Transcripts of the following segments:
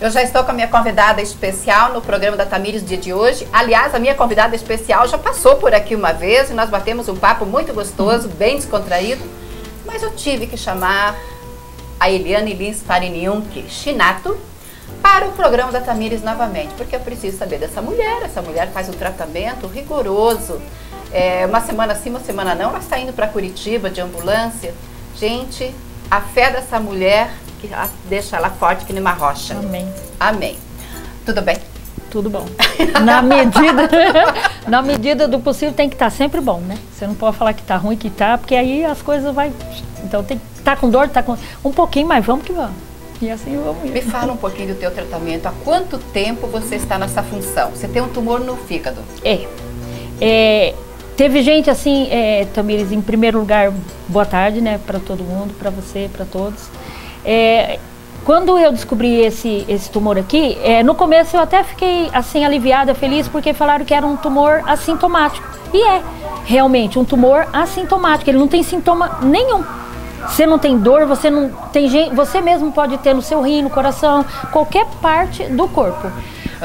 Eu já estou com a minha convidada especial no programa da Tamires dia de hoje. Aliás, a minha convidada especial já passou por aqui uma vez e nós batemos um papo muito gostoso, bem descontraído. Mas eu tive que chamar a Eliane Lins Fariniunque Chinato para o programa da Tamires novamente, porque eu preciso saber dessa mulher. Essa mulher faz um tratamento rigoroso. É, uma semana sim, uma semana não. Ela está indo para Curitiba de ambulância. Gente, a fé dessa mulher que deixa ela forte que nem uma rocha. Amém. Amém. Tudo bem? Tudo bom. Na medida, na medida do possível tem que estar tá sempre bom, né? Você não pode falar que está ruim, que está, porque aí as coisas vai. Então tem que estar tá com dor, tá com um pouquinho, mas vamos que vamos. E assim vamos. Me fala um pouquinho do teu tratamento. Há quanto tempo você está nessa função? Você tem um tumor no fígado? É. é teve gente assim, é, Tamires, em primeiro lugar, boa tarde, né, para todo mundo, para você, para todos. É, quando eu descobri esse, esse tumor aqui, é, no começo eu até fiquei assim aliviada, feliz, porque falaram que era um tumor assintomático. E é realmente um tumor assintomático, ele não tem sintoma nenhum. Você não tem dor, você não tem gente, você mesmo pode ter no seu rim, no coração, qualquer parte do corpo.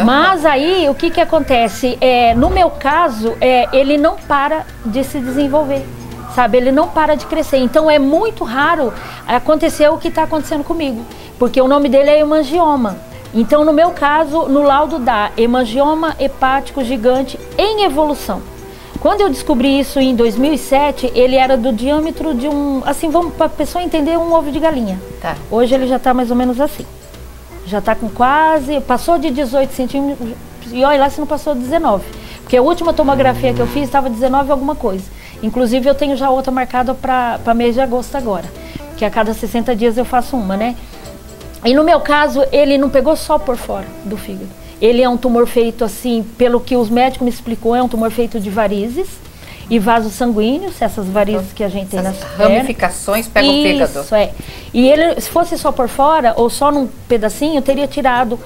Mas aí o que que acontece? É, no meu caso, é, ele não para de se desenvolver sabe? Ele não para de crescer. Então é muito raro acontecer o que está acontecendo comigo, porque o nome dele é hemangioma. Então, no meu caso, no laudo dá hemangioma hepático gigante em evolução. Quando eu descobri isso em 2007, ele era do diâmetro de um, assim, vamos para a pessoa entender, um ovo de galinha. Tá. Hoje ele já está mais ou menos assim. Já está com quase, passou de 18 centímetros, e olha lá se não passou de 19. Porque a última tomografia que eu fiz estava 19 alguma coisa. Inclusive eu tenho já outra marcada para mês de agosto agora, que a cada 60 dias eu faço uma, né? E no meu caso, ele não pegou só por fora do fígado. Ele é um tumor feito assim, pelo que os médicos me explicou, é um tumor feito de varizes e vasos sanguíneos, essas varizes que a gente tem nas ramificações pegam o fígado. Isso é. E ele, se fosse só por fora ou só num pedacinho, teria tirado,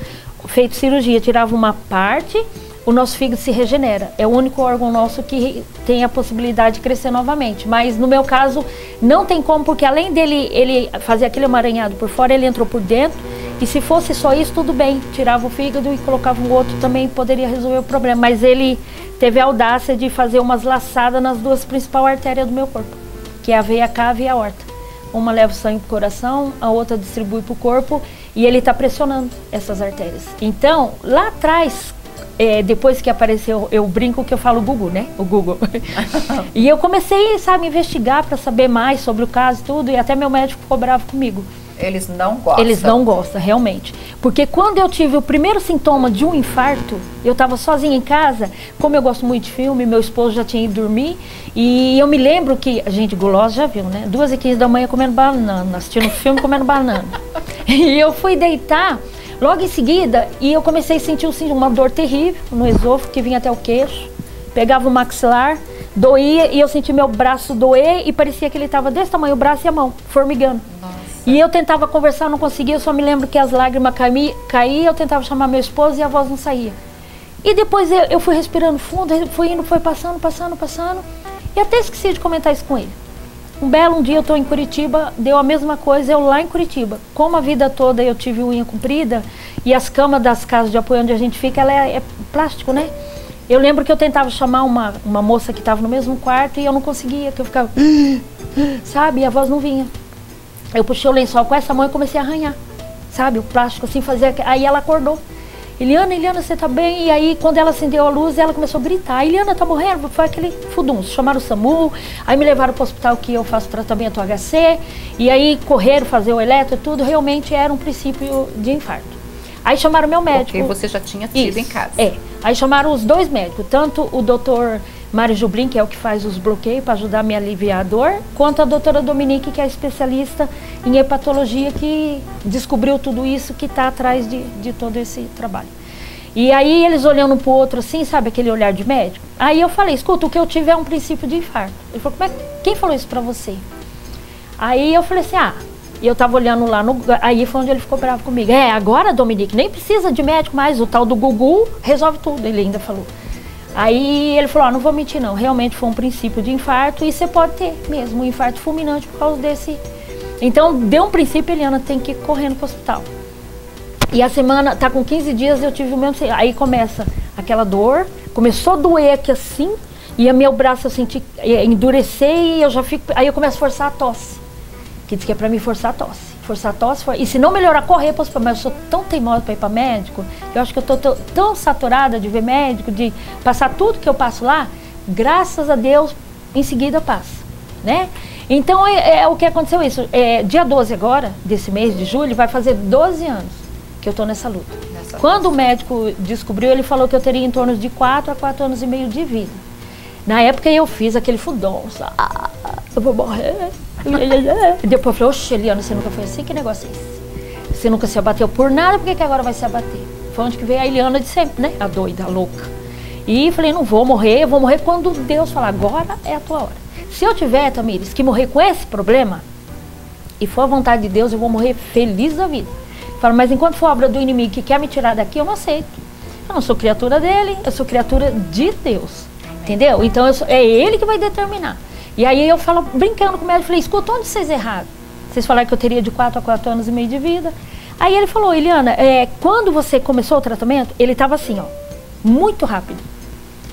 feito cirurgia, tirava uma parte o nosso fígado se regenera. É o único órgão nosso que tem a possibilidade de crescer novamente. Mas no meu caso, não tem como, porque além dele ele fazer aquele emaranhado por fora, ele entrou por dentro. E se fosse só isso, tudo bem. Tirava o fígado e colocava um outro também poderia resolver o problema. Mas ele teve a audácia de fazer umas laçadas nas duas principais artérias do meu corpo, que é a veia cava e a horta. Uma leva o sangue para o coração, a outra distribui para o corpo e ele está pressionando essas artérias. Então, lá atrás, é, depois que apareceu, eu brinco que eu falo Google, né? O Google. e eu comecei, sabe, a investigar para saber mais sobre o caso e tudo, e até meu médico ficou bravo comigo. Eles não gostam. Eles não gostam, realmente. Porque quando eu tive o primeiro sintoma de um infarto, eu estava sozinha em casa, como eu gosto muito de filme, meu esposo já tinha ido dormir, e eu me lembro que, a gente gulosa já viu, né? Duas e quinze da manhã comendo banana, assistindo filme comendo banana. e eu fui deitar, Logo em seguida, e eu comecei a sentir assim, uma dor terrível no esôfago que vinha até o queixo. Pegava o maxilar, doía e eu senti meu braço doer e parecia que ele estava desse tamanho, o braço e a mão, formigando. Nossa. E eu tentava conversar, não conseguia, eu só me lembro que as lágrimas caíam, caía, eu tentava chamar meu esposo e a voz não saía. E depois eu, eu fui respirando fundo, fui indo, foi passando, passando, passando. E até esqueci de comentar isso com ele. Um belo um dia eu estou em Curitiba, deu a mesma coisa eu lá em Curitiba. Como a vida toda eu tive unha comprida e as camas das casas de apoio onde a gente fica, ela é, é plástico, né? Eu lembro que eu tentava chamar uma, uma moça que estava no mesmo quarto e eu não conseguia, que eu ficava, sabe, e a voz não vinha. Eu puxei o lençol com essa mão e comecei a arranhar, sabe, o plástico assim, fazia. Aí ela acordou. Eliana, Eliana, você tá bem? E aí, quando ela acendeu a luz, ela começou a gritar: Eliana tá morrendo? Foi aquele fudunço. Chamaram o SAMU, aí me levaram para o hospital que eu faço tratamento HC, e aí correram fazer o eletro e tudo. Realmente era um princípio de infarto. Aí chamaram meu médico. Porque você já tinha tido Isso, em casa. É. Aí chamaram os dois médicos, tanto o doutor Mário Jublin, que é o que faz os bloqueios para ajudar a me aliviar a dor, quanto a doutora Dominique, que é especialista em hepatologia, que descobriu tudo isso, que está atrás de, de todo esse trabalho. E aí eles olhando um para o outro assim, sabe aquele olhar de médico? Aí eu falei, escuta, o que eu tive é um princípio de infarto. Ele falou, Como é, quem falou isso para você? Aí eu falei assim, ah, e eu tava olhando lá no. Aí foi onde ele ficou bravo comigo. É, agora, Dominique, nem precisa de médico mais. O tal do Gugu resolve tudo, ele ainda falou. Aí ele falou, não vou mentir não, realmente foi um princípio de infarto e você pode ter mesmo um infarto fulminante por causa desse... Então, deu um princípio, Eliana tem que ir correndo para o hospital. E a semana, tá com 15 dias, eu tive o mesmo. Aí começa aquela dor, começou a doer aqui assim, e meu braço eu senti é, endurecer e eu já fico. Aí eu começo a forçar a tosse. Que diz que é pra mim forçar a tosse. Forçar a tosse. For, e se não melhorar, correr para os Mas eu sou tão teimosa para ir para médico, eu acho que eu tão, tão saturada de ver médico, de passar tudo que eu passo lá, graças a Deus, em seguida passa. Né? Então é, é, o que aconteceu isso. É, dia 12 agora, desse mês de julho, vai fazer 12 anos que eu estou nessa luta. Nessa Quando luta. o médico descobriu, ele falou que eu teria em torno de 4 a 4 anos e meio de vida. Na época eu fiz aquele fudão, ah, eu vou morrer. Depois eu falei, oxe, Eliana, você nunca foi assim? Que negócio é esse? Você nunca se abateu por nada, por que, que agora vai se abater? Foi onde que veio a Eliana de sempre, né? A doida, a louca. E falei, não vou morrer, eu vou morrer quando Deus falar, agora é a tua hora. Se eu tiver, Tamires, que morrer com esse problema, e for a vontade de Deus, eu vou morrer feliz da vida. Falo, mas enquanto for obra do inimigo que quer me tirar daqui, eu não aceito. Eu não sou criatura dele, eu sou criatura de Deus. Entendeu? Então sou, é ele que vai determinar. E aí eu falo, brincando com o médico, falei, escuta, onde vocês erraram? Vocês falaram que eu teria de 4 a 4 anos e meio de vida. Aí ele falou, Eliana, é, quando você começou o tratamento, ele estava assim, ó, muito rápido.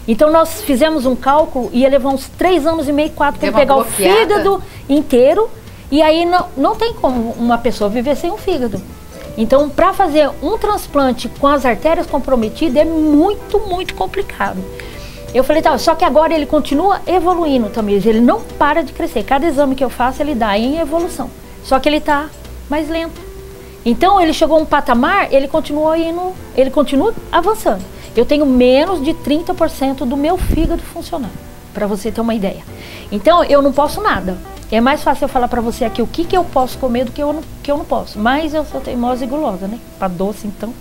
Então nós fizemos um cálculo e ia levar uns três anos e meio, quatro para pegar o fígado inteiro. E aí não, não tem como uma pessoa viver sem um fígado. Então, para fazer um transplante com as artérias comprometidas é muito, muito complicado. Eu falei, tá, só que agora ele continua evoluindo também, ele não para de crescer. Cada exame que eu faço, ele dá em evolução. Só que ele está mais lento. Então, ele chegou a um patamar, ele continua indo, ele continua avançando. Eu tenho menos de 30% do meu fígado funcionando, para você ter uma ideia. Então, eu não posso nada. É mais fácil eu falar para você aqui o que, que eu posso comer do que eu, não, que eu não posso. Mas eu sou teimosa e gulosa, né? Para doce, então.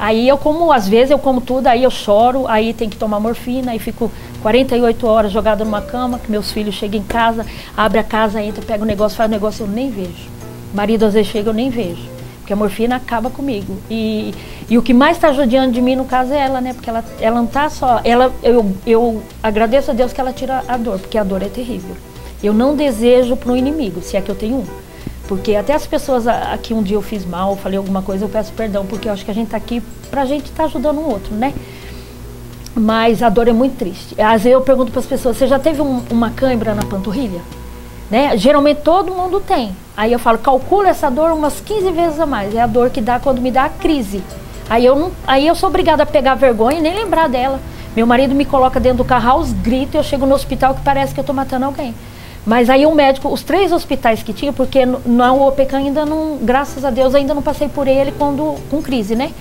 Aí eu como, às vezes eu como tudo, aí eu choro, aí tem que tomar morfina, aí fico 48 horas jogada numa cama, que meus filhos chegam em casa, abre a casa, entra, pega o um negócio, faz o um negócio, eu nem vejo. Marido às vezes chega, eu nem vejo. Porque a morfina acaba comigo. E, e o que mais está judiando de mim, no caso, é ela, né? Porque ela, ela não está só. Ela, eu, eu agradeço a Deus que ela tira a dor, porque a dor é terrível. Eu não desejo para o inimigo, se é que eu tenho um. Porque até as pessoas aqui um dia eu fiz mal, falei alguma coisa, eu peço perdão, porque eu acho que a gente está aqui para a gente estar tá ajudando um outro, né? Mas a dor é muito triste. Às vezes eu pergunto para as pessoas, você já teve um, uma cãibra na panturrilha? Né? Geralmente todo mundo tem. Aí eu falo, calcula essa dor umas 15 vezes a mais. É a dor que dá quando me dá a crise. Aí eu, não, aí eu sou obrigada a pegar vergonha e nem lembrar dela. Meu marido me coloca dentro do carro aos gritos, eu chego no hospital que parece que eu estou matando alguém. Mas aí o médico, os três hospitais que tinha, porque não, o OPECAM ainda não, graças a Deus, ainda não passei por ele quando, com crise, né?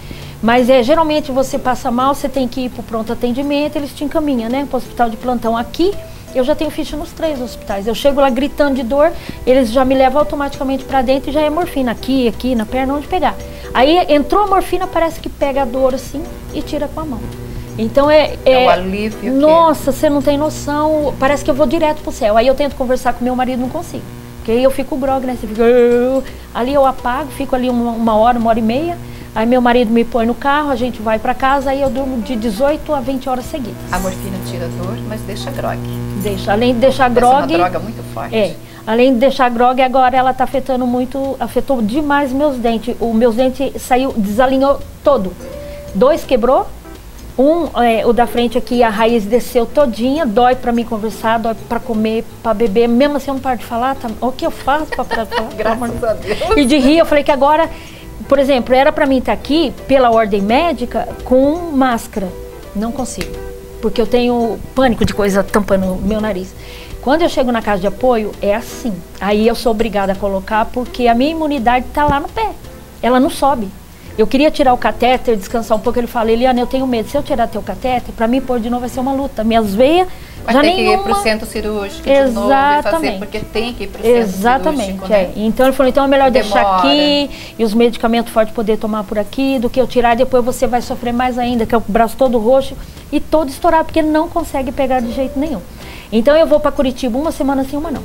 Mas é, geralmente você passa mal, você tem que ir para o pronto atendimento, eles te encaminham, né? Para o hospital de plantão. Aqui, eu já tenho ficha nos três hospitais. Eu chego lá gritando de dor, eles já me levam automaticamente para dentro e já é morfina. Aqui, aqui, na perna, onde pegar. Aí entrou a morfina, parece que pega a dor assim e tira com a mão. Então é. É, é um alívio. Nossa, você não tem noção. Parece que eu vou direto pro céu. Aí eu tento conversar com meu marido, não consigo. Porque aí eu fico grog, né? Você fica. Ali eu apago, fico ali uma, uma hora, uma hora e meia. Aí meu marido me põe no carro, a gente vai para casa, aí eu durmo de 18 a 20 horas seguidas. A morfina tira dor, mas deixa grog. Deixa. Além de deixar grog. É uma droga muito forte. É. Além de deixar grog, agora ela está afetando muito, afetou demais meus dentes. O meus dentes saiu, desalinhou todo. Dois quebrou, um, é, o da frente aqui, a raiz desceu todinha, dói para mim conversar, dói para comer, para beber. Mesmo assim, eu não paro de falar. Tá, o que eu faço para parar de falar? Graças a Deus. E de rir, eu falei que agora, por exemplo, era para mim estar tá aqui, pela ordem médica, com máscara. Não consigo. Porque eu tenho pânico de coisa tampando o meu nariz. Quando eu chego na casa de apoio, é assim. Aí eu sou obrigada a colocar porque a minha imunidade está lá no pé. Ela não sobe. Eu queria tirar o catéter, descansar um pouco. Ele falou, Eliana, eu tenho medo. Se eu tirar teu catéter, para mim pôr de novo vai ser uma luta. Minhas veias Vai já ter nenhuma... que ir para o centro cirúrgico Exatamente. de novo e fazer, porque tem que ir para o centro Exatamente, cirúrgico, né? é. Então ele falou, então é melhor Demora. deixar aqui e os medicamentos fortes poder tomar por aqui, do que eu tirar e depois você vai sofrer mais ainda, que é o braço todo roxo e todo estourado, porque não consegue pegar de jeito nenhum. Então eu vou para Curitiba uma semana sim, uma não.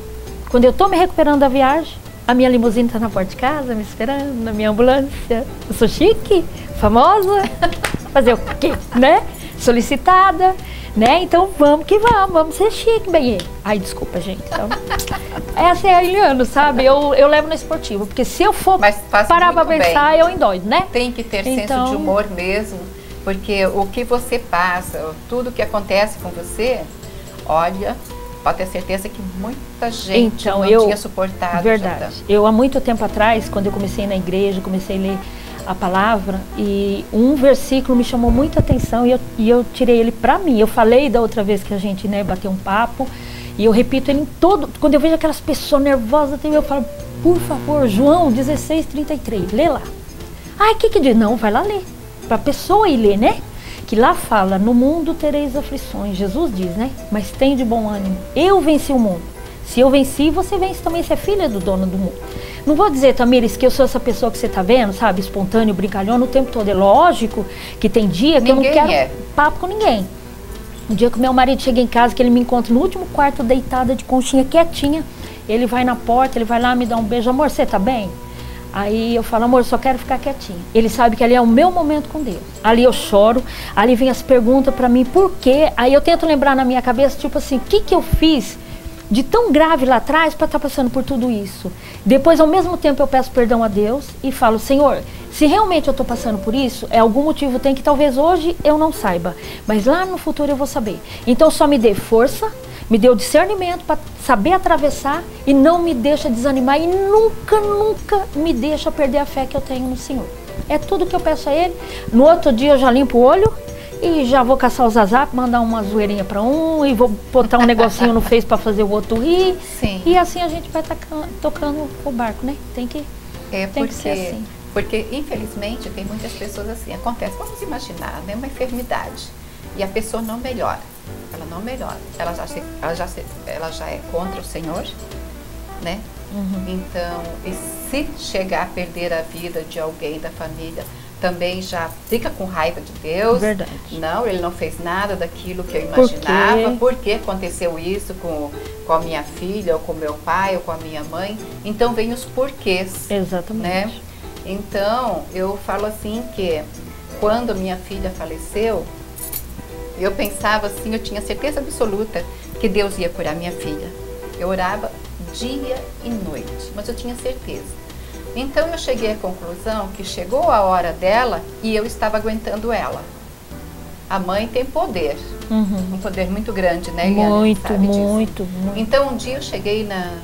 Quando eu estou me recuperando da viagem, a minha limusine está na porta de casa, me esperando, na minha ambulância. Eu sou chique, famosa. Fazer o quê, né? Solicitada. né? Então vamos que vamos, vamos ser chique, bem. Ai, desculpa, gente. Então, essa é a Eliana, sabe? Eu, eu levo na esportiva, porque se eu for parar pra pensar, bem. eu endoido, né? Tem que ter então... senso de humor mesmo, porque o que você passa, tudo que acontece com você, olha, pode ter certeza que muita gente então, não eu, tinha suportado. Verdade. Eu, há muito tempo atrás, quando eu comecei na igreja, comecei a ler a palavra e um versículo me chamou muita atenção e eu, e eu tirei ele para mim. Eu falei da outra vez que a gente né, bateu um papo e eu repito ele em todo. Quando eu vejo aquelas pessoas nervosas, eu falo, por favor, João 16, 33, lê lá. Ai, o que que diz? Não, vai lá ler. Para a pessoa ir ler, né? Que lá fala, no mundo tereis aflições. Jesus diz, né? Mas tem de bom ânimo. Eu venci o mundo. Se eu venci, você vence também, você é filha do dono do mundo. Não vou dizer, Tamires, que eu sou essa pessoa que você está vendo, sabe? Espontâneo, brincalhão o tempo todo. É lógico que tem dia que ninguém eu não quero é. papo com ninguém. Um dia que meu marido chega em casa, que ele me encontra no último quarto, deitada de conchinha, quietinha. Ele vai na porta, ele vai lá, me dá um beijo. Amor, você tá bem? Aí eu falo, amor, só quero ficar quietinha. Ele sabe que ali é o meu momento com Deus. Ali eu choro, ali vem as perguntas para mim, por quê? Aí eu tento lembrar na minha cabeça, tipo assim, o que que eu fiz de tão grave lá atrás para estar tá passando por tudo isso. Depois, ao mesmo tempo, eu peço perdão a Deus e falo, Senhor, se realmente eu estou passando por isso, é algum motivo tem que talvez hoje eu não saiba, mas lá no futuro eu vou saber. Então só me dê força, me o discernimento para saber atravessar e não me deixa desanimar e nunca, nunca me deixa perder a fé que eu tenho no Senhor. É tudo que eu peço a Ele. No outro dia eu já limpo o olho e já vou caçar os azap, mandar uma zoeirinha para um e vou botar um negocinho no Face para fazer o outro rir. Sim. E assim a gente vai tocando, tocando o barco, né? Tem que, é tem porque, que ser assim. Porque, infelizmente, tem muitas pessoas assim. Acontece, vamos imaginar, né? Uma enfermidade. E a pessoa não melhora. Ela não melhora. Ela já, se, ela já, se, ela já é contra o Senhor, né? Uhum. Então, e se chegar a perder a vida de alguém da família, também já fica com raiva de Deus. Verdade. Não, ele não fez nada daquilo que eu imaginava. Por, que aconteceu isso com, com a minha filha, ou com meu pai, ou com a minha mãe? Então vem os porquês. Exatamente. Né? Então, eu falo assim que quando minha filha faleceu, eu pensava assim, eu tinha certeza absoluta que Deus ia curar minha filha. Eu orava dia e noite, mas eu tinha certeza. Então eu cheguei à conclusão que chegou a hora dela e eu estava aguentando ela. A mãe tem poder, uhum. um poder muito grande, né? Muito, muito, muito. Então um dia eu cheguei na.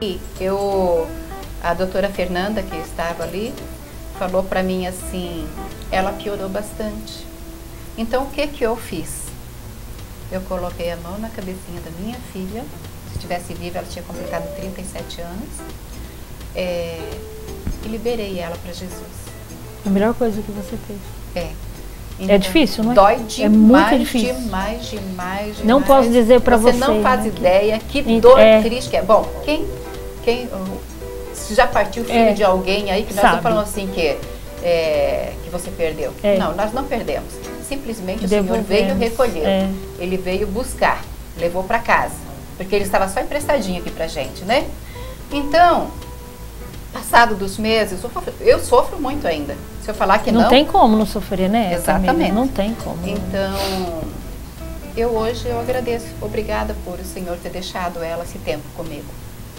E eu. A doutora Fernanda, que estava ali, falou para mim assim: ela piorou bastante. Então o que, que eu fiz? Eu coloquei a mão na cabecinha da minha filha. Se estivesse viva, ela tinha completado 37 anos é, e liberei ela para Jesus. A melhor coisa que você fez. É. é então, é difícil, não é? Dói demais, é muito difícil. demais, demais, demais. Não posso dizer para você. Você não faz né? ideia que dor é. triste que é. Bom, quem, quem já partiu filho é. de alguém aí que nós estamos falando assim que é, que você perdeu? É. Não, nós não perdemos. Simplesmente o Senhor veio recolher. É. Ele veio buscar, levou para casa, porque ele estava só emprestadinho aqui para gente, né? Então, passado dos meses, eu sofro muito ainda. Se eu falar que não. Não tem como não sofrer, né? Exatamente. Não tem como. Então, eu hoje eu agradeço. Obrigada por o Senhor ter deixado ela esse tempo comigo.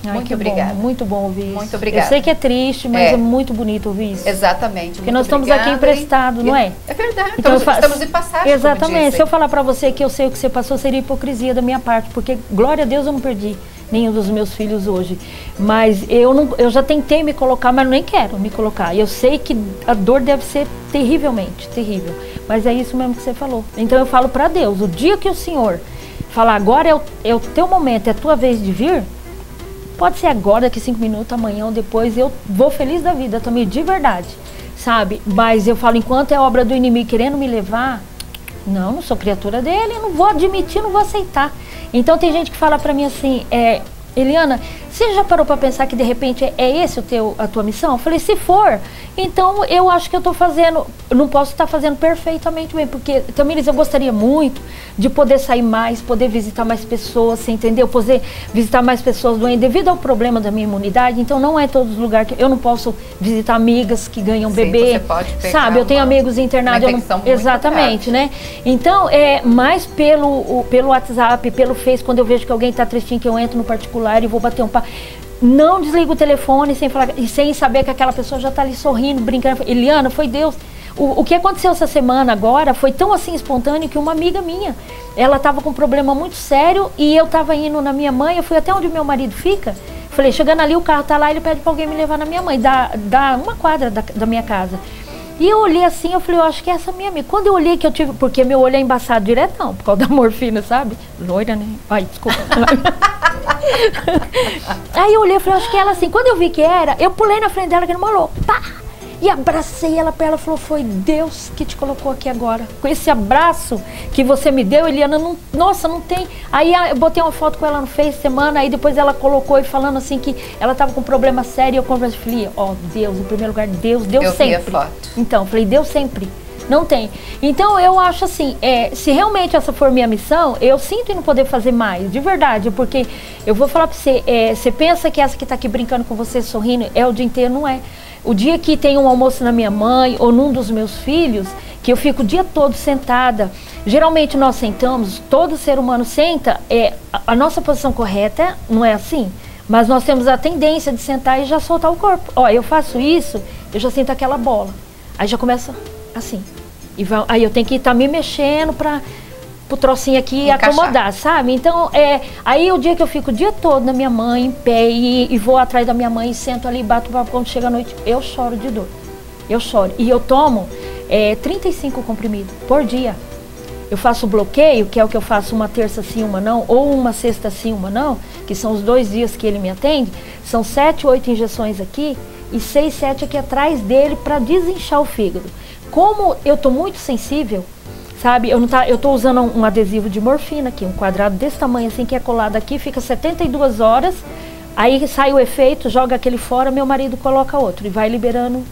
Ai, muito obrigada. Bom, muito bom ouvir isso. Muito obrigada. Eu sei que é triste, mas é, é muito bonito ouvir isso. Exatamente. Porque nós estamos aqui emprestados, não é? É verdade. Então, estamos, estamos de passagem. Exatamente. Se eu falar para você que eu sei o que você passou, seria hipocrisia da minha parte, porque glória a Deus eu não perdi nenhum dos meus filhos hoje. Mas eu, não, eu já tentei me colocar, mas nem quero me colocar. Eu sei que a dor deve ser terrivelmente, terrível. Mas é isso mesmo que você falou. Então eu falo para Deus, o dia que o Senhor falar agora é o, é o teu momento, é a tua vez de vir, pode ser agora, daqui cinco minutos, amanhã ou depois, eu vou feliz da vida também, de verdade, sabe? Mas eu falo, enquanto é obra do inimigo querendo me levar, não, não sou criatura dele, não vou admitir, não vou aceitar. Então tem gente que fala para mim assim, é, Eliana, Você já parou para pensar que de repente é, é esse o teu, a tua missão? Eu falei, se for, então eu acho que eu estou fazendo, eu não posso estar fazendo perfeitamente bem, porque também eu gostaria muito de poder sair mais, poder visitar mais pessoas, você entendeu? Poder visitar mais pessoas doentes devido ao problema da minha imunidade. Então não é todos os lugares que eu não posso visitar amigas que ganham Sim, bebê, sabe? Eu tenho amigos internados, não, exatamente, grave. né? Então é mais pelo o, pelo WhatsApp, pelo Face, quando eu vejo que alguém está tristinho que eu entro no particular e vou bater um papo não desliga o telefone sem, falar, sem saber que aquela pessoa já está ali sorrindo, brincando. Eliana, foi Deus. O, o que aconteceu essa semana agora foi tão assim espontâneo que uma amiga minha, ela estava com um problema muito sério e eu estava indo na minha mãe, eu fui até onde meu marido fica. Falei, chegando ali, o carro está lá, ele pede para alguém me levar na minha mãe, dá, dá uma quadra da, da minha casa. E eu olhei assim, eu falei, eu acho que é essa minha amiga. Quando eu olhei que eu tive, porque meu olho é embaçado diretão, por causa da morfina, sabe? Loira, né? Ai, desculpa. Aí eu olhei e falei, acho que ela assim. Quando eu vi que era, eu pulei na frente dela, que não malou. Pá! E abracei ela para ela falou: Foi Deus que te colocou aqui agora. Com esse abraço que você me deu, Eliana, não, nossa, não tem. Aí eu botei uma foto com ela no Face semana, aí depois ela colocou e falando assim que ela estava com um problema sério. Eu conversei, falei: Ó, oh, Deus, em primeiro lugar, Deus, Deus eu sempre. Vi a foto. Então, falei: Deus sempre. Não tem. Então eu acho assim, é, se realmente essa for minha missão, eu sinto em não poder fazer mais, de verdade, porque eu vou falar para você, é, você pensa que essa que está aqui brincando com você, sorrindo, é o dia inteiro, não é. O dia que tem um almoço na minha mãe ou num dos meus filhos, que eu fico o dia todo sentada, geralmente nós sentamos, todo ser humano senta, é, a, nossa posição correta não é assim? Mas nós temos a tendência de sentar e já soltar o corpo. Ó, eu faço isso, eu já sinto aquela bola. Aí já começa assim. E vai, aí eu tenho que estar tá me mexendo para o trocinho aqui Encaixar. acomodar, sabe? Então, é, aí o dia que eu fico o dia todo na minha mãe, em pé, e, e vou atrás da minha mãe e sento ali, bato papo, quando chega a noite, eu choro de dor. Eu choro. E eu tomo é, 35 comprimidos por dia. Eu faço bloqueio, que é o que eu faço uma terça sim, uma não, ou uma sexta sim, uma não, que são os dois dias que ele me atende. São sete, oito injeções aqui e seis, sete aqui atrás dele para desinchar o fígado como eu tô muito sensível, sabe? Eu não tá, eu tô usando um, um adesivo de morfina aqui, um quadrado desse tamanho assim que é colado aqui, fica 72 horas. Aí sai o efeito, joga aquele fora, meu marido coloca outro e vai liberando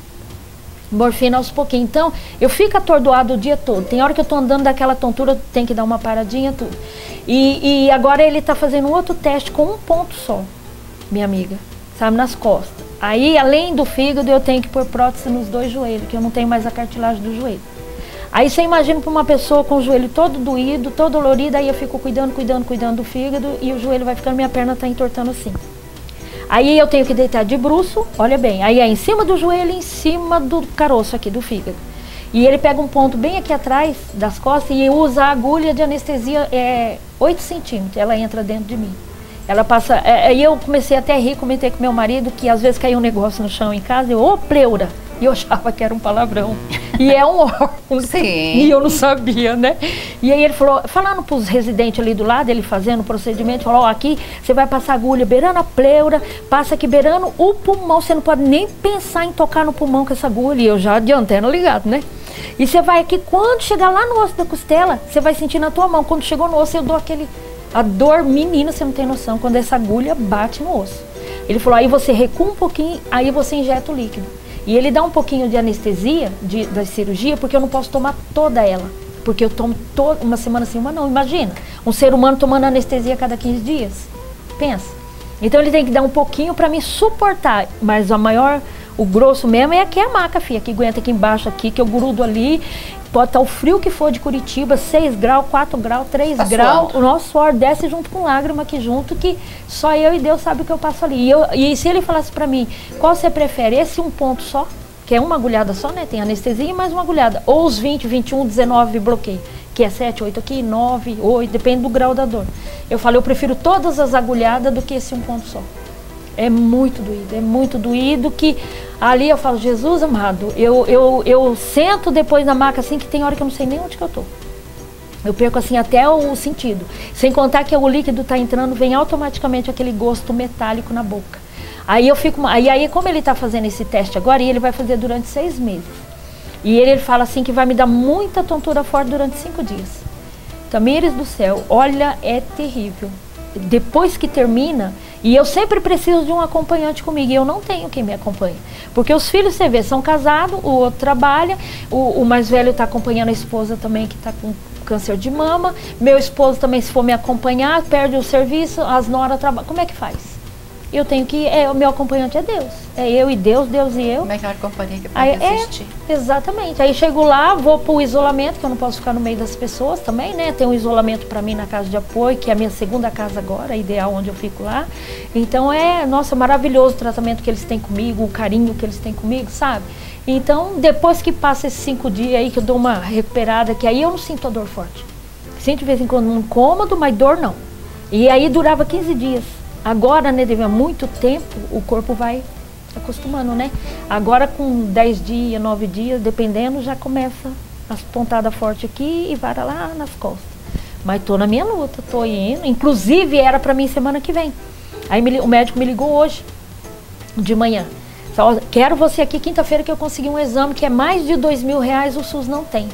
morfina aos pouquinhos. Então, eu fico atordoado o dia todo. Tem hora que eu tô andando daquela tontura, tem que dar uma paradinha, tudo. E, e agora ele tá fazendo outro teste com um ponto só, minha amiga, sabe, nas costas. Aí, além do fígado, eu tenho que pôr prótese nos dois joelhos, que eu não tenho mais a cartilagem do joelho. Aí você imagina para uma pessoa com o joelho todo doído, todo dolorido, aí eu fico cuidando, cuidando, cuidando do fígado e o joelho vai ficando, minha perna está entortando assim. Aí eu tenho que deitar de bruço, olha bem, aí é em cima do joelho, em cima do caroço aqui do fígado. E ele pega um ponto bem aqui atrás das costas e usa a agulha de anestesia é, 8 centímetros, ela entra dentro de mim. Ela passa. É, aí eu comecei até a rir, comentei com meu marido que às vezes caiu um negócio no chão em casa, eu, ô pleura! E eu achava que era um palavrão. E é um órgão. Sim. E eu não sabia, né? E aí ele falou, falando para os residentes ali do lado, ele fazendo o procedimento, falou, ó, aqui você vai passar agulha beirando a pleura, passa aqui beirando o pulmão, você não pode nem pensar em tocar no pulmão com essa agulha. E eu já de antena ligado, né? E você vai aqui, quando chegar lá no osso da costela, você vai sentir na tua mão. Quando chegou no osso, eu dou aquele a dor, menina, você não tem noção, quando essa agulha bate no osso. Ele falou, aí você recua um pouquinho, aí você injeta o líquido. E ele dá um pouquinho de anestesia de, da cirurgia, porque eu não posso tomar toda ela. Porque eu tomo toda, uma semana assim, uma não. Imagina, um ser humano tomando anestesia a cada 15 dias. Pensa. Então ele tem que dar um pouquinho para me suportar. Mas a maior, o grosso mesmo é aqui a maca, filha, que aguenta aqui embaixo, aqui, que eu grudo ali Pode estar o frio que for de Curitiba, 6 graus, 4 graus, 3 tá graus, o nosso suor desce junto com lágrima aqui junto, que só eu e Deus sabe o que eu passo ali. E, eu, e se ele falasse para mim, qual você prefere? Esse um ponto só, que é uma agulhada só, né? Tem anestesia e mais uma agulhada. Ou os 20, 21, 19 bloqueio, que é 7, 8 aqui, 9, 8, depende do grau da dor. Eu falei, eu prefiro todas as agulhadas do que esse um ponto só. É muito doído, é muito doído que ali eu falo, Jesus amado, eu, eu, eu sento depois na maca assim que tem hora que eu não sei nem onde que eu tô. Eu perco assim até o sentido. Sem contar que o líquido está entrando, vem automaticamente aquele gosto metálico na boca. Aí eu fico. Aí, aí como ele está fazendo esse teste agora, e ele vai fazer durante seis meses. E ele, ele fala assim que vai me dar muita tontura forte durante cinco dias. Tamires do céu, olha, é terrível. Depois que termina, e eu sempre preciso de um acompanhante comigo, e eu não tenho quem me acompanhe. Porque os filhos, você vê, são casados, o outro trabalha, o, o mais velho está acompanhando a esposa também, que está com câncer de mama. Meu esposo também, se for me acompanhar, perde o serviço, as noras trabalham. Como é que faz? Eu tenho que. É, o meu acompanhante é Deus. É eu e Deus, Deus e eu. Melhor companhia que pode Aí, existir. É, exatamente. Aí chego lá, vou para o isolamento, que eu não posso ficar no meio das pessoas também, né? Tem um isolamento para mim na casa de apoio, que é a minha segunda casa agora, ideal onde eu fico lá. Então é, nossa, maravilhoso o tratamento que eles têm comigo, o carinho que eles têm comigo, sabe? Então, depois que passa esses cinco dias aí, que eu dou uma recuperada, que aí eu não sinto a dor forte. Sinto de vez em quando um incômodo, mas dor não. E aí durava 15 dias. Agora, né, devido a muito tempo, o corpo vai acostumando, né? Agora com 10 dias, 9 dias, dependendo, já começa as pontadas fortes aqui e vara lá nas costas. Mas tô na minha luta, tô indo. Inclusive era para mim semana que vem. Aí me, o médico me ligou hoje, de manhã. Só, quero você aqui quinta-feira que eu consegui um exame que é mais de dois mil reais, o SUS não tem.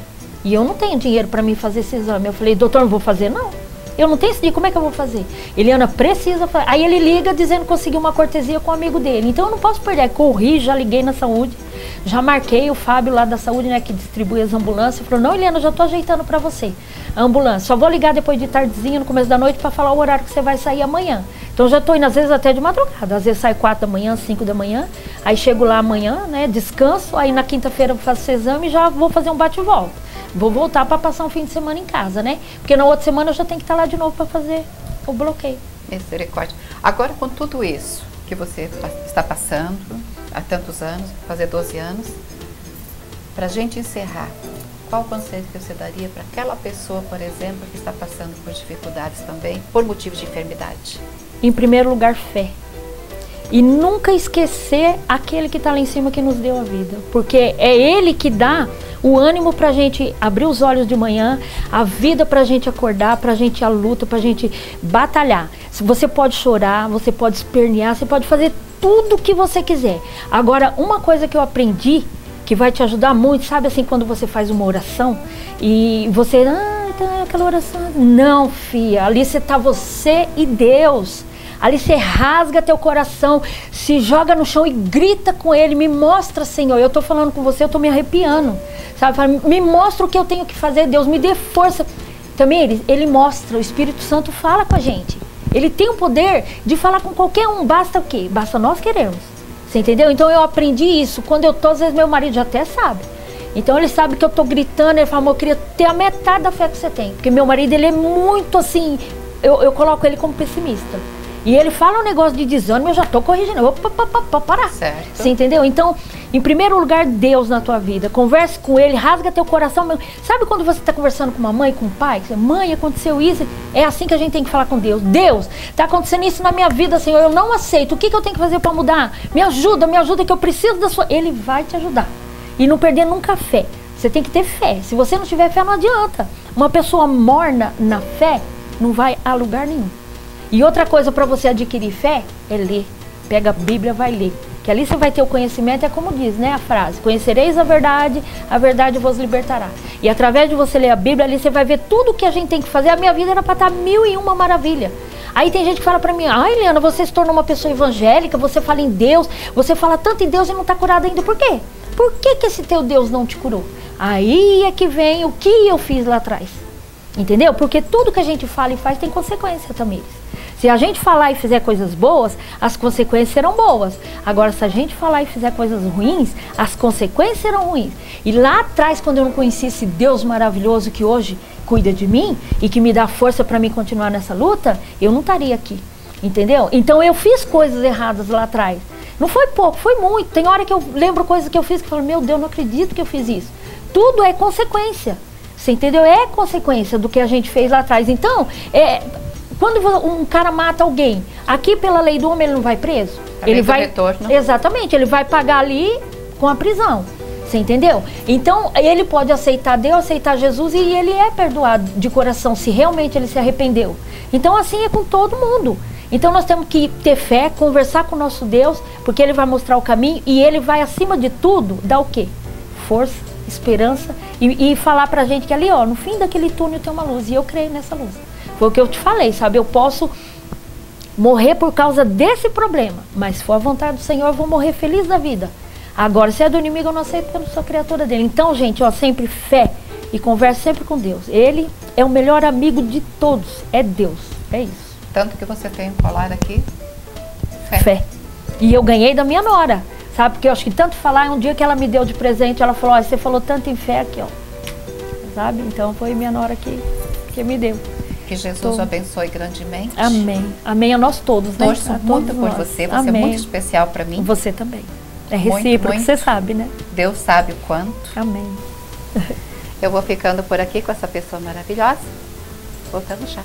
E eu não tenho dinheiro para mim fazer esse exame. Eu falei, doutor, não vou fazer não. Eu não tenho esse dia, como é que eu vou fazer? Eliana precisa fazer. Aí ele liga dizendo que conseguiu uma cortesia com um amigo dele. Então eu não posso perder. Corri, já liguei na saúde, já marquei o Fábio lá da saúde, né, que distribui as ambulâncias. Falou: Não, Eliana, já tô ajeitando para você a ambulância. Só vou ligar depois de tardezinha, no começo da noite, para falar o horário que você vai sair amanhã. Então já tô indo, às vezes até de madrugada. Às vezes sai quatro da manhã, cinco da manhã. Aí chego lá amanhã, né, descanso. Aí na quinta-feira faço esse exame e já vou fazer um bate-volta. Vou voltar para passar um fim de semana em casa, né? Porque na outra semana eu já tenho que estar lá de novo para fazer o bloqueio. Misericórdia. Agora, com tudo isso que você está passando há tantos anos, fazer 12 anos, para a gente encerrar, qual conselho que você daria para aquela pessoa, por exemplo, que está passando por dificuldades também, por motivos de enfermidade? Em primeiro lugar, fé. E nunca esquecer aquele que está lá em cima que nos deu a vida. Porque é ele que dá o ânimo para a gente abrir os olhos de manhã, a vida para a gente acordar, para a gente à luta, para a gente batalhar. Você pode chorar, você pode espernear, você pode fazer tudo o que você quiser. Agora, uma coisa que eu aprendi que vai te ajudar muito, sabe assim, quando você faz uma oração e você, ah, tá aquela oração. Não, filha, ali você tá você e Deus. Ali você rasga teu coração, se joga no chão e grita com ele, me mostra, Senhor. Eu estou falando com você, eu estou me arrepiando. Sabe? Me mostra o que eu tenho que fazer, Deus, me dê força. Também ele, ele mostra, o Espírito Santo fala com a gente. Ele tem o poder de falar com qualquer um, basta o quê? Basta nós queremos. Você entendeu? Então eu aprendi isso. Quando eu tô, às vezes meu marido já até sabe. Então ele sabe que eu tô gritando, ele fala, eu queria ter a metade da fé que você tem. Porque meu marido, ele é muito assim, eu, eu coloco ele como pessimista. E ele fala um negócio de desânimo, eu já tô corrigindo. Opa, opa, opa, parar. Certo. Você entendeu? Então, em primeiro lugar, Deus na tua vida. Converse com ele, rasga teu coração. Sabe quando você está conversando com uma mãe, com um pai? Você, mãe, aconteceu isso. É assim que a gente tem que falar com Deus. Deus, está acontecendo isso na minha vida, Senhor. Eu não aceito. O que, que eu tenho que fazer para mudar? Me ajuda, me ajuda, que eu preciso da sua. Ele vai te ajudar. E não perder nunca fé. Você tem que ter fé. Se você não tiver fé, não adianta. Uma pessoa morna na fé não vai a lugar nenhum. E outra coisa para você adquirir fé é ler. Pega a Bíblia, vai ler. Que ali você vai ter o conhecimento, é como diz, né, a frase: Conhecereis a verdade, a verdade vos libertará. E através de você ler a Bíblia, ali você vai ver tudo o que a gente tem que fazer. A minha vida era para estar mil e uma maravilha. Aí tem gente que fala para mim: Ai, Eliana, você se tornou uma pessoa evangélica, você fala em Deus, você fala tanto em Deus e não está curada ainda. Por quê? Por que, que esse teu Deus não te curou? Aí é que vem o que eu fiz lá atrás. Entendeu? Porque tudo que a gente fala e faz tem consequência também. Se a gente falar e fizer coisas boas, as consequências serão boas. Agora, se a gente falar e fizer coisas ruins, as consequências serão ruins. E lá atrás, quando eu não conheci esse Deus maravilhoso que hoje cuida de mim e que me dá força para mim continuar nessa luta, eu não estaria aqui. Entendeu? Então eu fiz coisas erradas lá atrás. Não foi pouco, foi muito. Tem hora que eu lembro coisas que eu fiz que eu falo, meu Deus, não acredito que eu fiz isso. Tudo é consequência. Você entendeu? É consequência do que a gente fez lá atrás. Então, é, quando um cara mata alguém, aqui pela lei do homem ele não vai preso? A ele vai retorno. Exatamente, ele vai pagar ali com a prisão. Você entendeu? Então, ele pode aceitar Deus, aceitar Jesus e ele é perdoado de coração se realmente ele se arrependeu. Então, assim é com todo mundo. Então, nós temos que ter fé, conversar com o nosso Deus, porque ele vai mostrar o caminho e ele vai, acima de tudo, dar o quê? Força, esperança e, e falar pra gente que ali, ó, no fim daquele túnel tem uma luz e eu creio nessa luz. Foi o que eu te falei, sabe? Eu posso morrer por causa desse problema. Mas se for a vontade do Senhor, eu vou morrer feliz da vida. Agora, se é do inimigo, eu não aceito porque eu não sou criatura dele. Então, gente, ó, sempre fé e converse sempre com Deus. Ele é o melhor amigo de todos. É Deus. É isso. Tanto que você tem colar aqui. Fé. Fé. E eu ganhei da minha nora. Sabe? Porque eu acho que tanto falar, um dia que ela me deu de presente, ela falou, ó, você falou tanto em fé aqui, ó. Sabe? Então foi minha nora que, que me deu. Que Jesus Tô. abençoe grandemente. Amém. Amém a nós todos, né? Torço muito por você. Você Amém. é muito especial para mim. Você também. É recíproco, muito, você sabe, né? Deus sabe o quanto. Amém. Eu vou ficando por aqui com essa pessoa maravilhosa. Voltando já.